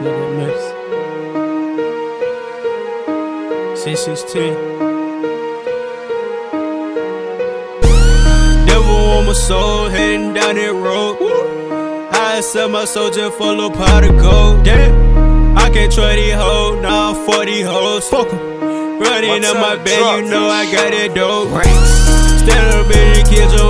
Look at mess. 616. Devil on my soul, heading down that road. I sell my soul just for a little pot of gold. Damn, I can't try these hoes, now nah, for these hoes. Fuck em. Running up my bed, you know I got that dope. Stand up in the kitchen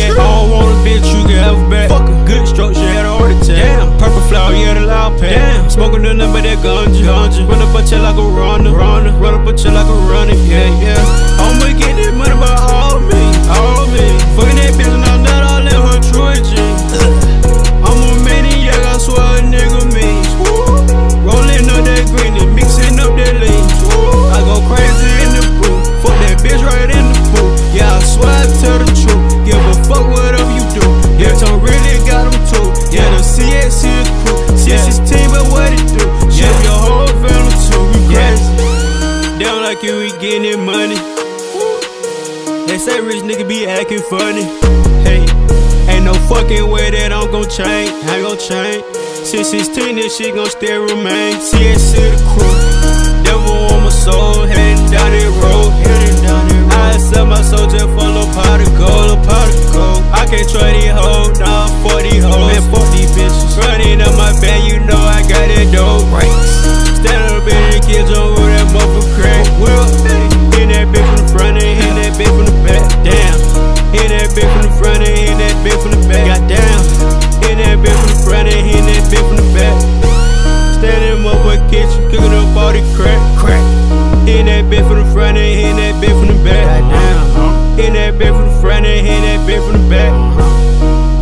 a Pontiac. I don't want a bitch you can have back. Fuck a good stroke, she had a heart attack. Damn. Purple flower, yeah, the loud pack. Damn. Smoking the number that ganja. ganja. Run up a chill like a runner. runner. Run up a chill like a runner. Yeah, yeah. I'ma get this money You, we getting money. They say rich nigga be acting funny. Hey, ain't no fucking way that I'm gon' change. I ain't gon' change. Since 16, this shit gon' still remain. CSC the crew. Devil on my soul, heading down that road. Heading down that road. I sell my soul just for a pot of gold. A pot of gold. I can't try these hoes, nah, for these hoes. Man, fuck these bitches. Running up my band, you know I got that dope. Right. Stand up in the kids over front and hit that bitch from the back.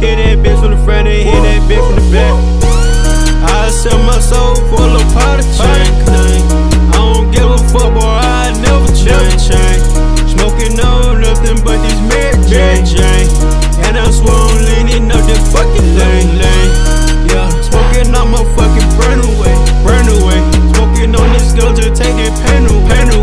Hit that bitch from the front and hit that bitch from the back. I sell my soul for a little pot of change. I don't give a fuck, boy, I never change. Smoking on nothing but this Mary Jane. And I swear I'm leaning up this fucking lane. lane. Yeah, smoking on my fucking burn away, burn away. Smoking on this girl to take that pain away,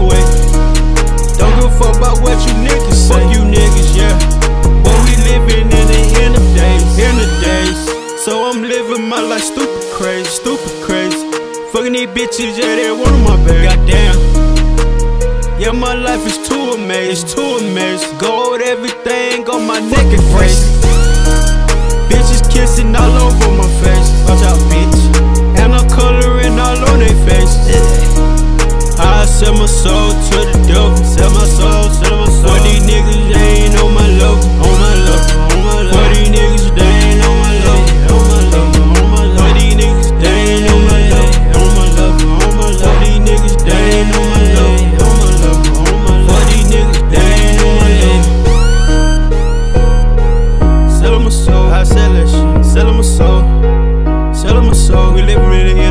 my life stupid crazy, stupid crazy. Fucking these bitches, yeah, they want my baby. Goddamn. Yeah, my life is too amazing, too amazing. Gold everything on my neck and face. Bitches kissing all over my face. Watch out, bitch. And I'm coloring all on their faces. I sell my soul Sell that shit. Sell my soul, sell my soul. We in the